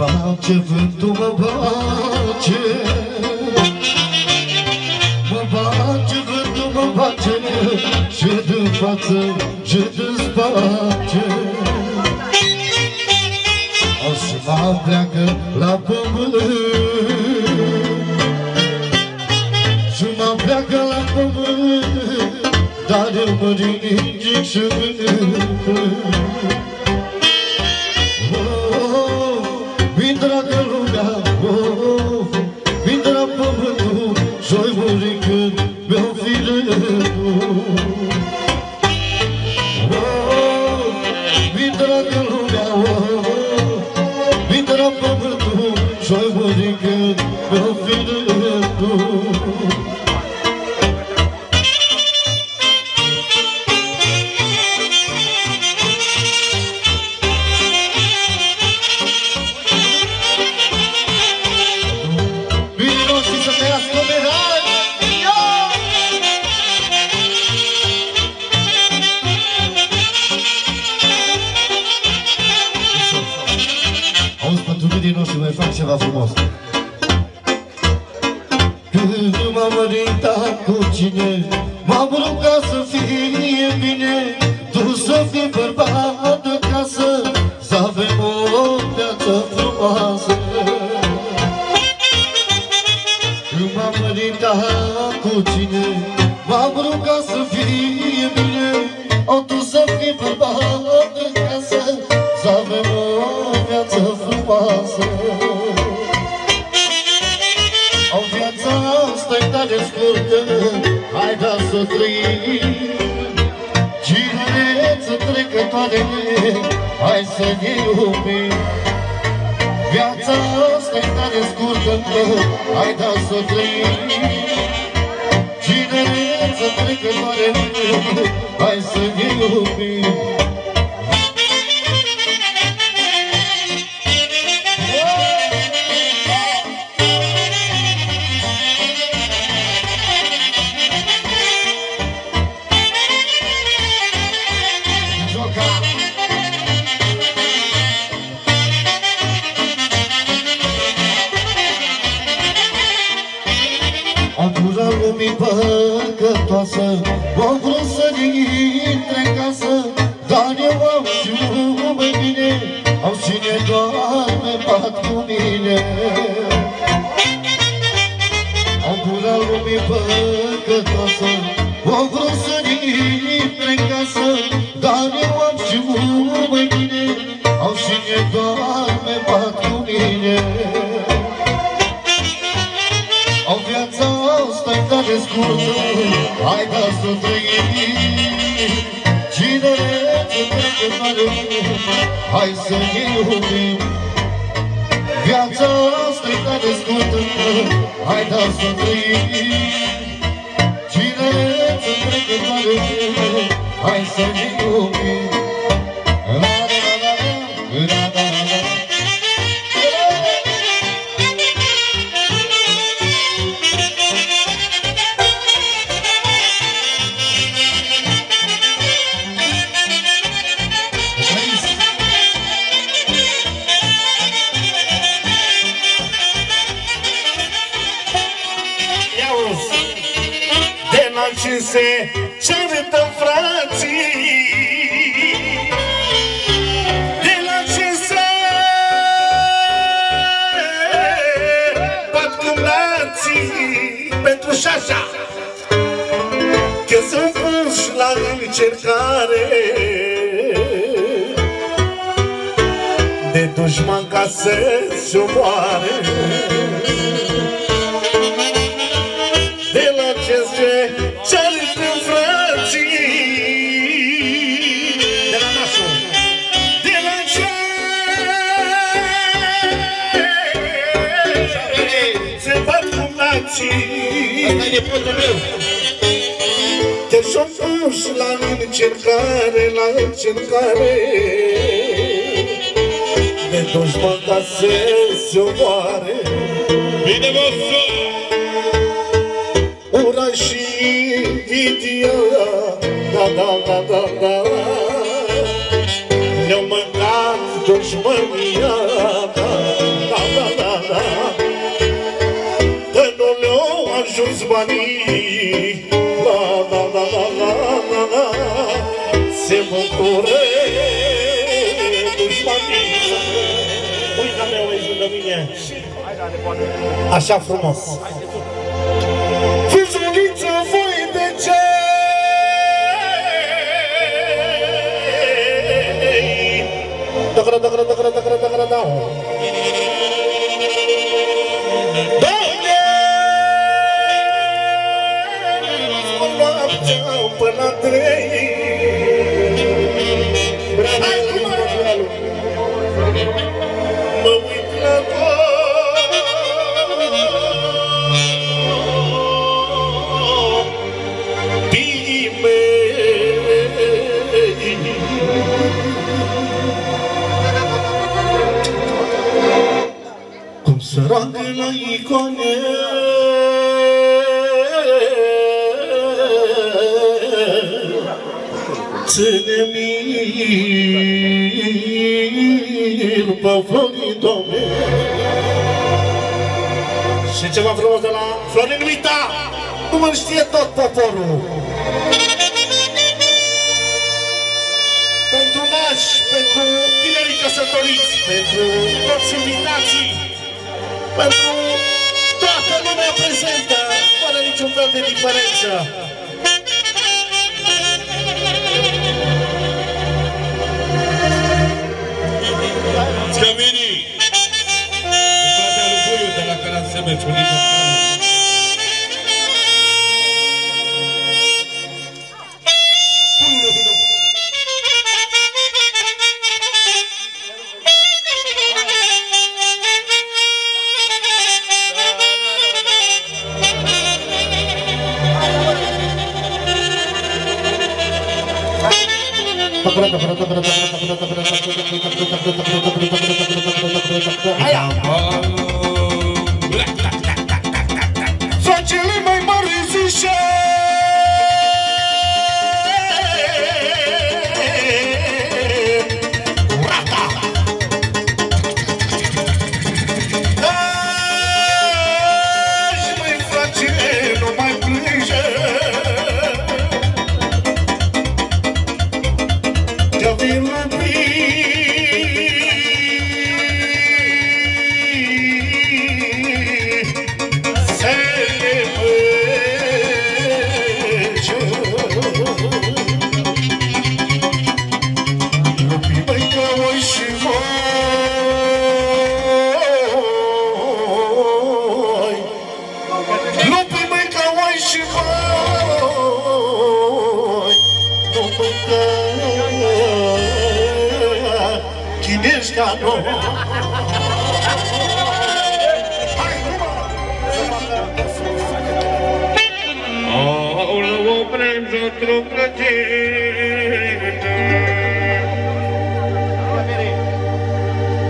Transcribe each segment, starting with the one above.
Babacı vurdu babacı Babacı vurdu babacı Şüdü batı, şüdü la incik sürdüm fac ceva frumos. Când m-am măritat cu cine, m-am rugat să fie bine, tu să fii bărbat de casă, să avem o viață frumoasă. Când m-am măritat cu cine, să trăim Ginereță trecătoare Hai să ne iubim. Viața asta-i tare scurtă Hai da să trăim. Ginereță trecătoare Hai să ne iubim. Am vrut să intre în casă Dar eu am știut mai bine Am cine doarme pat cu mine. Am pula lumii păcătoasă. Am vrut să intre în casă Dar eu am știut mai bine Am cine doarme pat cu mine. pe scurt, hai ca să trăim Cine te trece tare, hai să ne iubim. Viața asta e tare scurtă, hai ca să trăim Cine te trece tare, hai să ne iubim. sumoare De la acest cer prin frații De la nașu De la cer Se bat cu nații. Asta-i nepotul meu. Te-ai pus la încercare, la încercare. atunci mă încasez și omoare Bine vă Ura și invidia Da, da, da, da, da Ne-au mâncat dușmânia Da, da, da, da, da Că nu le-au ajuns Da, da, da, da, da, da, da Se bucură mine Așa frumos Fuzuniță, voi de ce? Dăgră, dăgră, dăgră, dăgră, dăgră, da. Doamne! Scol noaptea până la trei. Florin Mita Cum îl știe tot poporul. Pentru nași, pentru tinerii căsătoriți Pentru toți invitații Pentru toată lumea prezentă Fără niciun fel de diferență. Scăminii! În partea lui Buiu de la Carasebeț, 哎呀！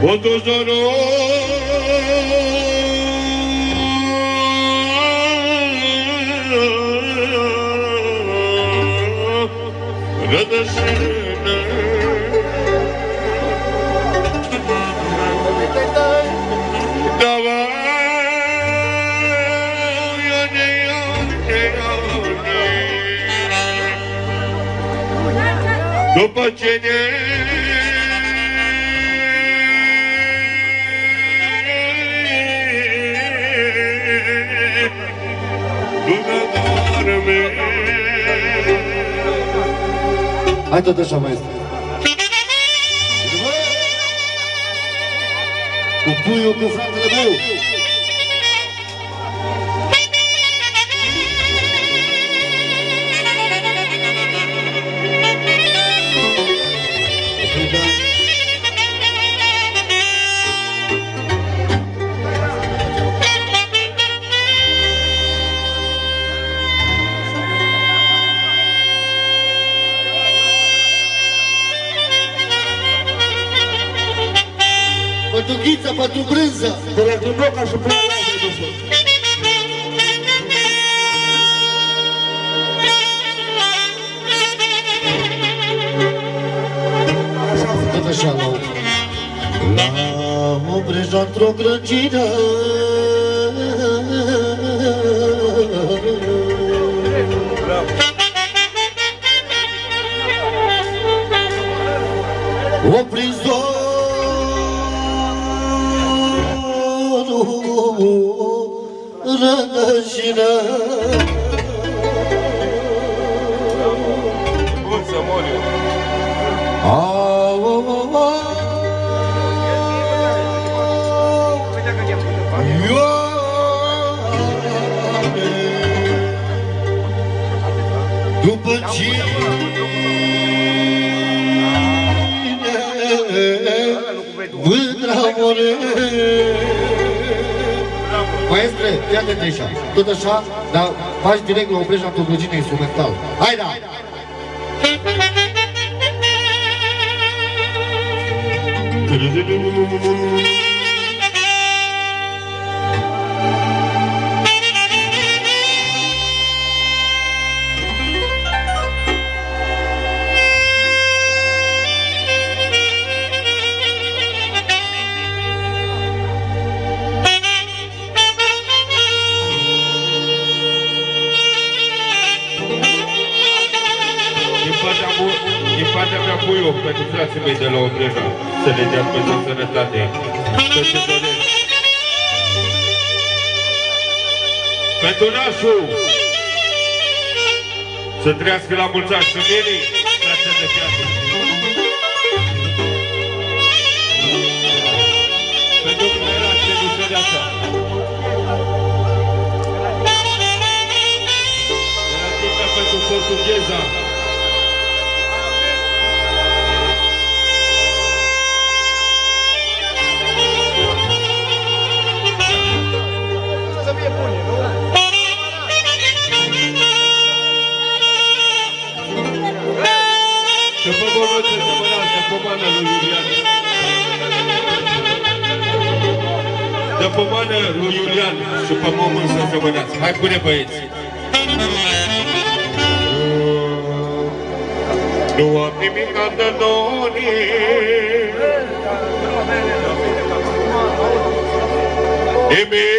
O După Hai tot așa, maestru. Cu puiul, cu fratele meu. Pentru ghiță, pentru brânză. De la Dimboca și până la Iași, dusă. Tot așa la o... La o brânză într-o grăgină rădășină Bun să mor eu. Au, au, au, au. Ioane, După cine? mândra more Maestre, fii atent așa, tot așa, dar faci direct la Obreja într-o rugină instrumental. Hai da! Din trăiască la mulți ani și mine, viață de viață. Și pe momul să se mânați. Hai pune băieți. Nu am nimic de doni. Nimica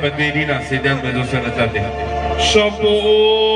pentru Irina, să-i dea Dumnezeu sănătate. Și apoi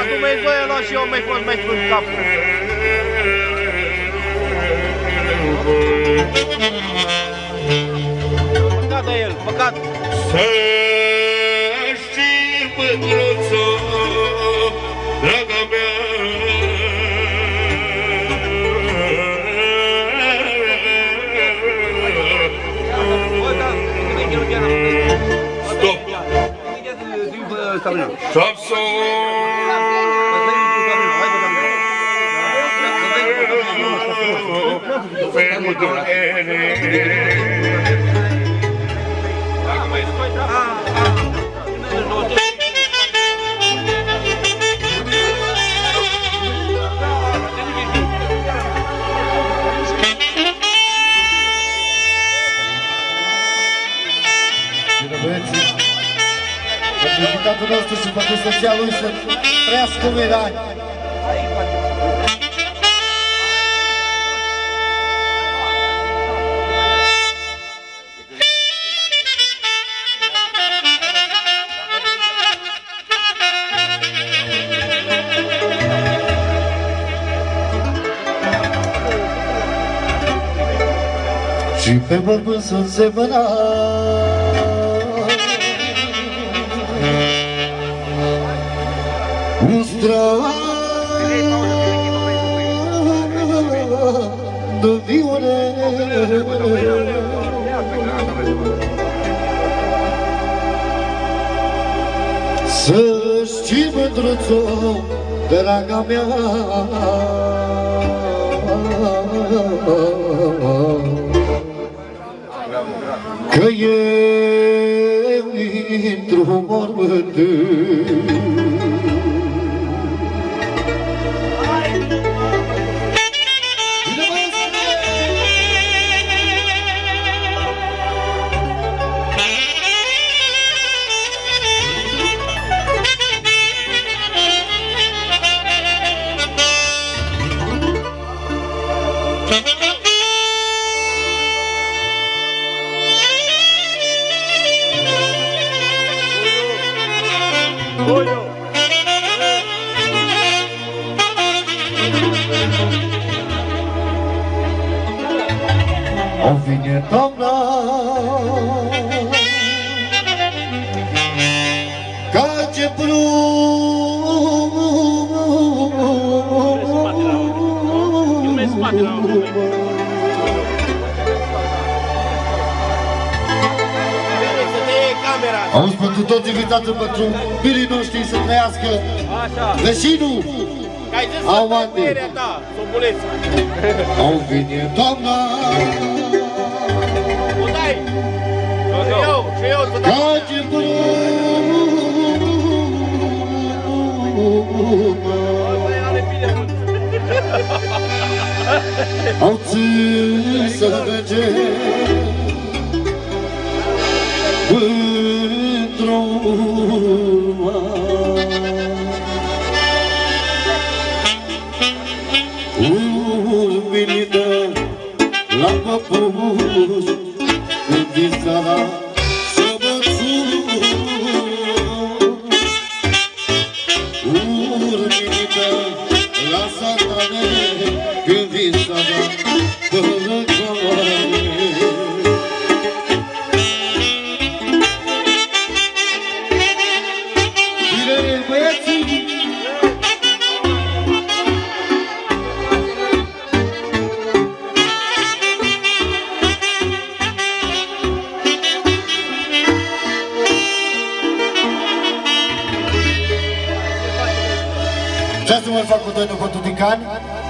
Acum mai zoia lua și eu mai fost mai frânt capul. Păcat de el, păcat. Să mândruță, draga mea. Stop! Stop, stop! Fermul Dumnezeu! Pentru invitatul nostru și pentru soția lui să trăiască mii ani. Și pe mormânt sunt semănat de viore Să știi, mândruțo, draga mea. Că eu intru în Ca ce camera. Auzi pentru toți invitații, pentru bilii noștri să trăiască Așa. Vecinul Că ai zis Au, să Mandi. berea ta, sobuleț. Au vine toamna O dai. Și eu, și eu, să dai. Ca ce Băi, are bine. Au țins să merge Într-o Urminită la păpuș În 6 mă fac cu doi după Tuticani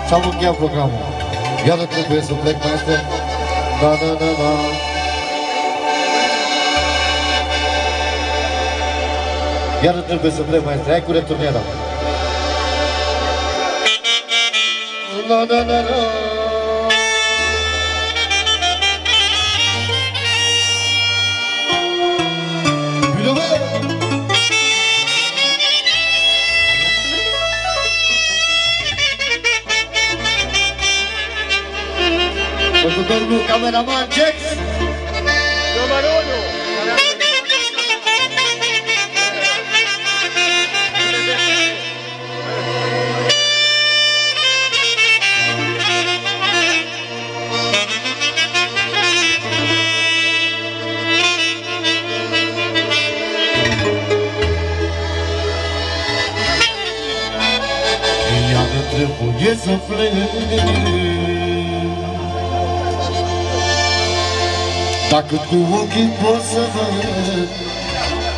și am încheiat programul. Eu trebuie să plec mai este. Da, da, da, da. Iar trebuie să plec, mai este. hai cu returnera. Da, la, da, la, da, la, la. Todo el mundo, cameraman. Dacă cu ochii pot să văd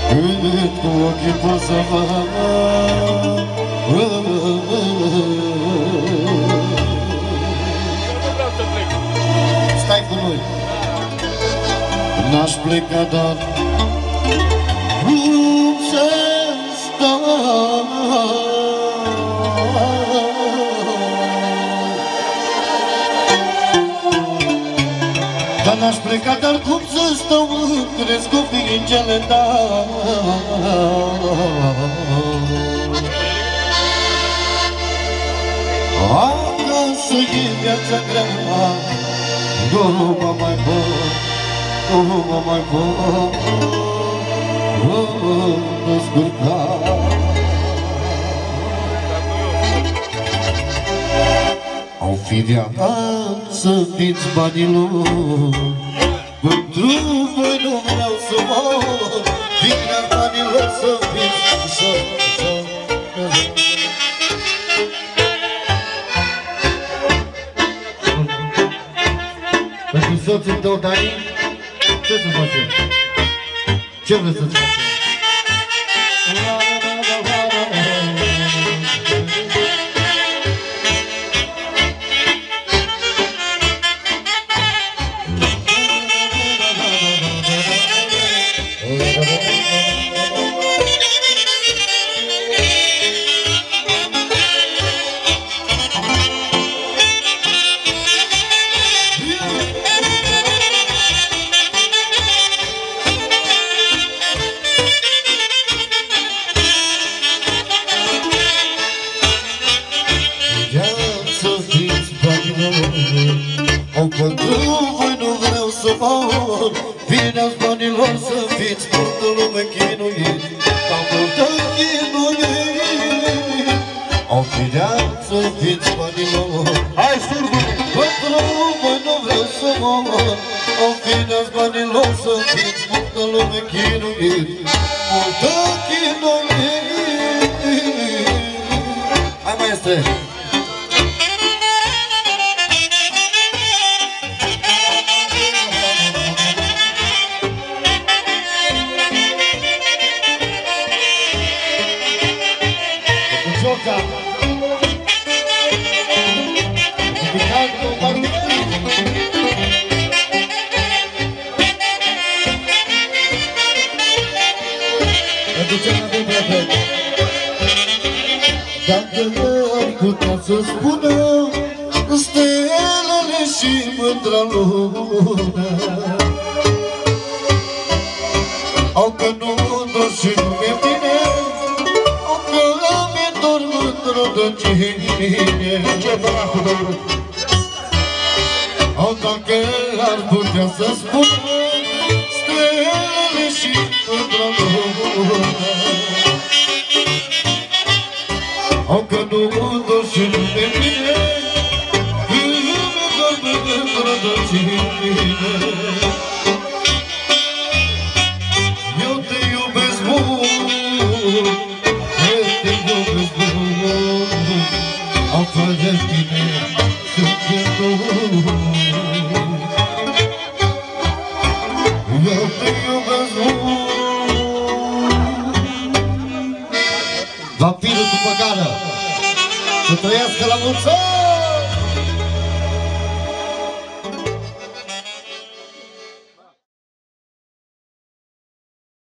Cât cu ochii pot să văd Stai cu noi. N-aș pleca, dar să fiți banilor Pentru voi nu vreau să mor Vina banilor să fiți ușor, ușor, ușor. Pentru soțul tău, Dani, ce să facem? Ce vreți să-ți facem? Mor Vine-ați banilor să fiți multă lume chinuit Ca multă chinuit. Au fi viață fiți banilor Hai surgul! Pentru voi nu vreau să mor Au vine-ați banilor să fiți multă lume chinuit Multă chinuit. Hai maestre! Joca. Ricardo Martins. Pentru cel mai bun prieten. Dacă ar putea să spună Stelele și mândra lună Au că nu dor și nu mi-e mândră de cine Ce dracu de urât Au dacă ar putea